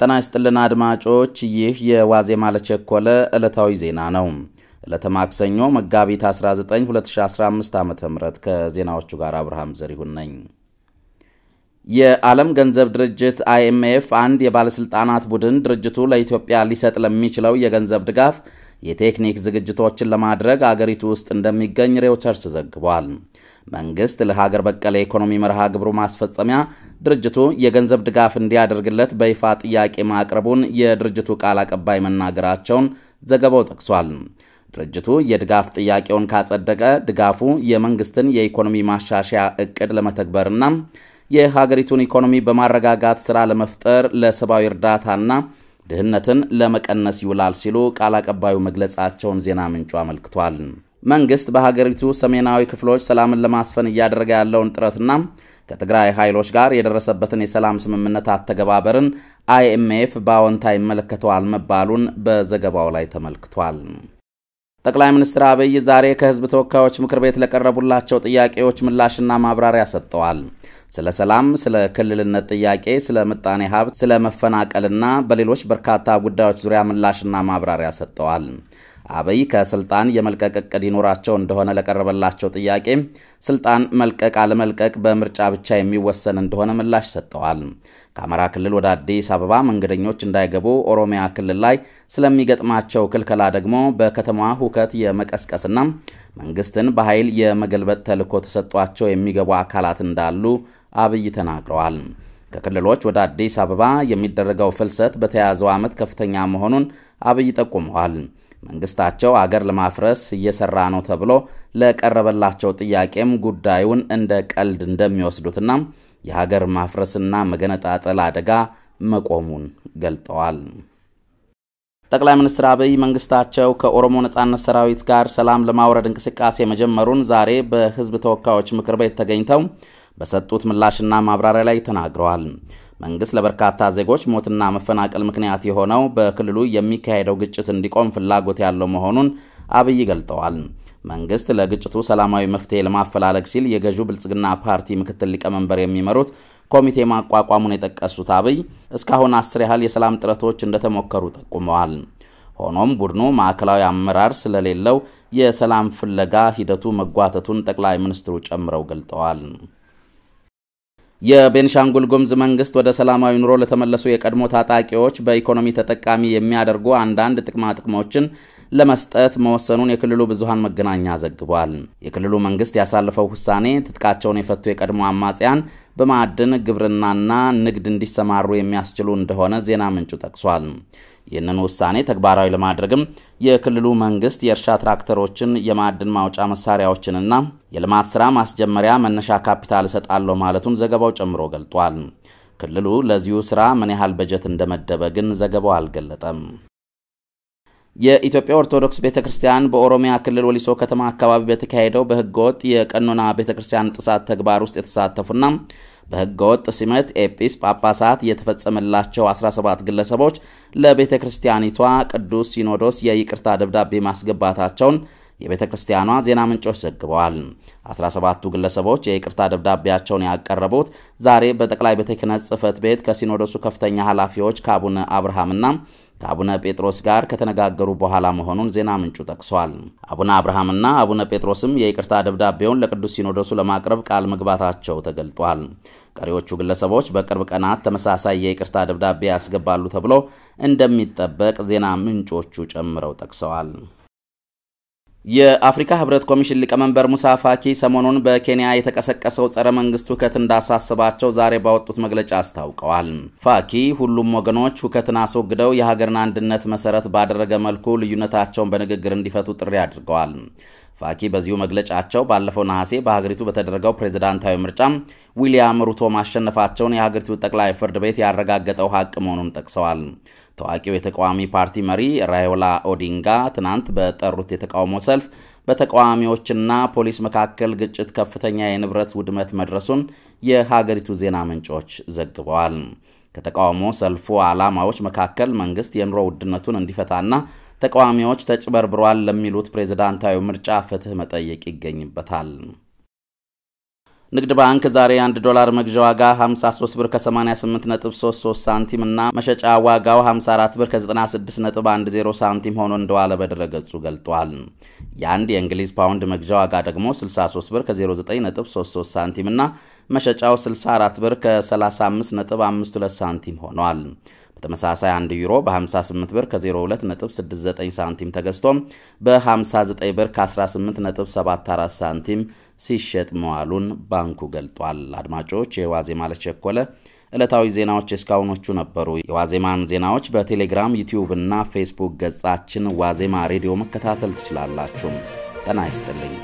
ጤና ይስጥልን አድማጮች፣ ይህ የዋዜማ ለቸኮለ ዕለታዊ ዜና ነው። ዕለተ ማክሰኞ መጋቢት 19 2015 ዓ ም ከዜናዎቹ ጋር አብርሃም ዘሪሁን ነኝ። የዓለም ገንዘብ ድርጅት አይኤምኤፍ አንድ የባለሥልጣናት ቡድን ድርጅቱ ለኢትዮጵያ ሊሰጥ ለሚችለው የገንዘብ ድጋፍ የቴክኒክ ዝግጅቶችን ለማድረግ አገሪቱ ውስጥ እንደሚገኝ ሬውተርስ ዘግቧል። መንግሥት ለሀገር በቀል የኢኮኖሚ መርሃ ግብሩ ማስፈጸሚያ ድርጅቱ የገንዘብ ድጋፍ እንዲያደርግለት በይፋ ጥያቄ ማቅረቡን የድርጅቱ ቃል አቀባይ መናገራቸውን ዘገባው ጠቅሷል። ድርጅቱ የድጋፍ ጥያቄውን ካጸደቀ ድጋፉ የመንግሥትን የኢኮኖሚ ማሻሻያ ዕቅድ ለመተግበርና የሀገሪቱን ኢኮኖሚ በማረጋጋት ሥራ ለመፍጠር ለሰብአዊ እርዳታና ድህነትን ለመቀነስ ይውላል ሲሉ ቃል አቀባዩ መግለጻቸውን ዜና ምንጩ አመልክቷል። መንግሥት በሀገሪቱ ሰሜናዊ ክፍሎች ሰላምን ለማስፈን እያደረገ ያለውን ጥረትና ከትግራይ ኃይሎች ጋር የደረሰበትን የሰላም ስምምነት አተገባበርን አይኤምኤፍ በአዎንታ ይመለከተዋል መባሉን በዘገባው ላይ ተመልክቷል። ጠቅላይ ሚኒስትር አብይ ዛሬ ከሕዝብ ተወካዮች ምክር ቤት ለቀረቡላቸው ጥያቄዎች ምላሽና ማብራሪያ ሰጥተዋል። ስለ ሰላም፣ ስለ ክልልነት ጥያቄ፣ ስለ ምጣኔ ሀብት፣ ስለ መፈናቀልና በሌሎች በርካታ ጉዳዮች ዙሪያ ምላሽና ማብራሪያ ሰጥተዋል። አብይ ከስልጣን የመልቀቅ እቅድ ይኖራቸው እንደሆነ ለቀረበላቸው ጥያቄ ስልጣን መልቀቅ አለመልቀቅ በምርጫ ብቻ የሚወሰን እንደሆነ ምላሽ ሰጥተዋል። ከአማራ ክልል ወደ አዲስ አበባ መንገደኞች እንዳይገቡ ኦሮሚያ ክልል ላይ ስለሚገጥማቸው ክልከላ ደግሞ በከተማዋ ሁከት የመቀስቀስና መንግስትን በኃይል የመገልበጥ ተልዕኮ ተሰጧቸው የሚገቡ አካላት እንዳሉ አብይ ተናግረዋል። ከክልሎች ወደ አዲስ አበባ የሚደረገው ፍልሰት በተያያዘው ዓመት ከፍተኛ መሆኑን አብይ ጠቁመዋል። መንግስታቸው አገር ለማፍረስ እየሰራ ነው ተብሎ ለቀረበላቸው ጥያቄም ጉዳዩን እንደ ቀልድ እንደሚወስዱትና የሀገር ማፍረስና መገነጣጠል አደጋ መቆሙን ገልጠዋል። ጠቅላይ ሚኒስትር አብይ መንግስታቸው ከኦሮሞ ነጻነት ሰራዊት ጋር ሰላም ለማውረድ እንቅስቃሴ መጀመሩን ዛሬ በሕዝብ ተወካዮች ምክር ቤት ተገኝተው በሰጡት ምላሽና ማብራሪያ ላይ ተናግረዋል። መንግስት ለበርካታ ዜጎች ሞትና መፈናቀል ምክንያት የሆነው በክልሉ የሚካሄደው ግጭት እንዲቆም ፍላጎት ያለው መሆኑን አብይ ገልጠዋል። መንግስት ለግጭቱ ሰላማዊ መፍትሄ ለማፈላለግ ሲል የገዢው ብልጽግና ፓርቲ ምክትል ሊቀመንበር የሚመሩት ኮሚቴ ማቋቋሙን የጠቀሱት አብይ እስካሁን አስር ያህል የሰላም ጥረቶች እንደተሞከሩ ጠቁመዋል። ሆኖም ቡድኑ ማዕከላዊ አመራር ስለሌለው የሰላም ፍለጋ ሂደቱ መጓተቱን ጠቅላይ ሚኒስትሩ ጨምረው ገልጠዋል። የቤንሻንጉል ጉሙዝ መንግስት ወደ ሰላማዊ ኑሮ ለተመለሱ የቀድሞ ታጣቂዎች በኢኮኖሚ ተጠቃሚ የሚያደርጉ አንዳንድ ጥቅማ ጥቅሞችን ለመስጠት መወሰኑን የክልሉ ብዙሃን መገናኛ ዘግቧል። የክልሉ መንግስት ያሳለፈው ውሳኔ ትጥቃቸውን የፈቱ የቀድሞ አማጽያን በማዕድን ግብርናና ንግድ እንዲሰማሩ የሚያስችሉ እንደሆነ ዜና ምንጩ ጠቅሷል። ይህንን ውሳኔ ተግባራዊ ለማድረግም የክልሉ መንግስት የእርሻ ትራክተሮችን፣ የማዕድን ማውጫ መሳሪያዎችንና የልማት ሥራ ማስጀመሪያ መነሻ ካፒታል እሰጣለሁ ማለቱን ዘገባው ጨምሮ ገልጧል። ክልሉ ለዚሁ ሥራ ምን ያህል በጀት እንደመደበ ግን ዘገባው አልገለጠም። የኢትዮጵያ ኦርቶዶክስ ቤተ ክርስቲያን በኦሮሚያ ክልል ወሊሶ ከተማ አካባቢ በተካሄደው በህገወጥ የቀኖና ቤተ ክርስቲያን ጥሳት ተግባር ውስጥ የተሳተፉና በህገወጥ ሲመት ኤጲስ ጳጳሳት የተፈጸመላቸው 17 ግለሰቦች ለቤተ ክርስቲያኒቷ ቅዱስ ሲኖዶስ የይቅርታ ደብዳቤ ማስገባታቸውን የቤተ ክርስቲያኗ ዜና ምንጮች ዘግበዋል። 17ቱ ግለሰቦች የይቅርታ ደብዳቤያቸውን ያቀረቡት ዛሬ በጠቅላይ ቤተ ክህነት ጽሕፈት ቤት ከሲኖዶሱ ከፍተኛ ኃላፊዎች ከአቡነ አብርሃምና ከአቡነ ጴጥሮስ ጋር ከተነጋገሩ በኋላ መሆኑን ዜና ምንጩ ጠቅሷል። አቡነ አብርሃምና አቡነ ጴጥሮስም የይቅርታ ደብዳቤውን ለቅዱስ ሲኖዶሱ ለማቅረብ ቃል መግባታቸው ተገልጧል። ቀሪዎቹ ግለሰቦች በቅርብ ቀናት ተመሳሳይ የይቅርታ ደብዳቤ ያስገባሉ ተብሎ እንደሚጠበቅ ዜና ምንጮቹ ጨምረው ጠቅሰዋል። የአፍሪካ ህብረት ኮሚሽን ሊቀመንበር ሙሳ ፋኪ ሰሞኑን በኬንያ የተቀሰቀሰው ጸረ መንግስት ሁከት እንዳሳስባቸው ዛሬ ባወጡት መግለጫ አስታውቀዋል። ፋኪ ሁሉም ወገኖች ሁከትን አስወግደው የሀገርን አንድነት መሰረት ባደረገ መልኩ ልዩነታቸውን በንግግር እንዲፈቱ ጥሪ አድርገዋል። ፋኪ በዚሁ መግለጫቸው ባለፈው ነሐሴ በሀገሪቱ በተደረገው ፕሬዝዳንታዊ ምርጫ ዊሊያም ሩቶ ማሸነፋቸውን የሀገሪቱ ጠቅላይ ፍርድ ቤት ያረጋገጠው ሀቅ መሆኑን ጠቅሰዋል። ታዋቂው የተቃዋሚ ፓርቲ መሪ ራዮላ ኦዲንጋ ትናንት በጠሩት የተቃውሞ ሰልፍ በተቃዋሚዎችና ፖሊስ መካከል ግጭት፣ ከፍተኛ የንብረት ውድመት መድረሱን የሀገሪቱ ዜና ምንጮች ዘግበዋል። ከተቃውሞ ሰልፉ ዓላማዎች መካከል መንግስት የኑሮ ውድነቱን እንዲፈታና ተቃዋሚዎች ተጭበርብሯል ለሚሉት ፕሬዝዳንታዊ ምርጫ ፍትህ መጠየቅ ይገኝበታል። ንግድ ባንክ ዛሬ 1 ዶላር መግዣ ዋጋ 53 ብር ከ88.33 ሳንቲም እና መሸጫ ዋጋው 54 ብር ከ96.10 ሳንቲም ሆኖ እንደዋለ በድረገጹ ገልጧል። የአንድ የእንግሊዝ ፓውንድ መግዣ ዋጋ ደግሞ 63 ብር ከ09.33 ሳንቲም እና መሸጫው 64 ብር ከ35.52 ሳንቲም ሆኗል። በተመሳሳይ 1 ዩሮ በ58 ብር ከ02.69 ሳንቲም ተገዝቶ በ59 ብር ከ18.74 ሳንቲም ሲሸጥ መዋሉን ባንኩ ገልጧል። አድማጮች የዋዜማ ለቸኮለ ዕለታዊ ዜናዎች እስካሁኖቹ ነበሩ። የዋዜማን ዜናዎች በቴሌግራም ዩቲዩብ እና ፌስቡክ ገጻችን ዋዜማ ሬዲዮ መከታተል ትችላላችሁ። ጤና ይስጥልኝ።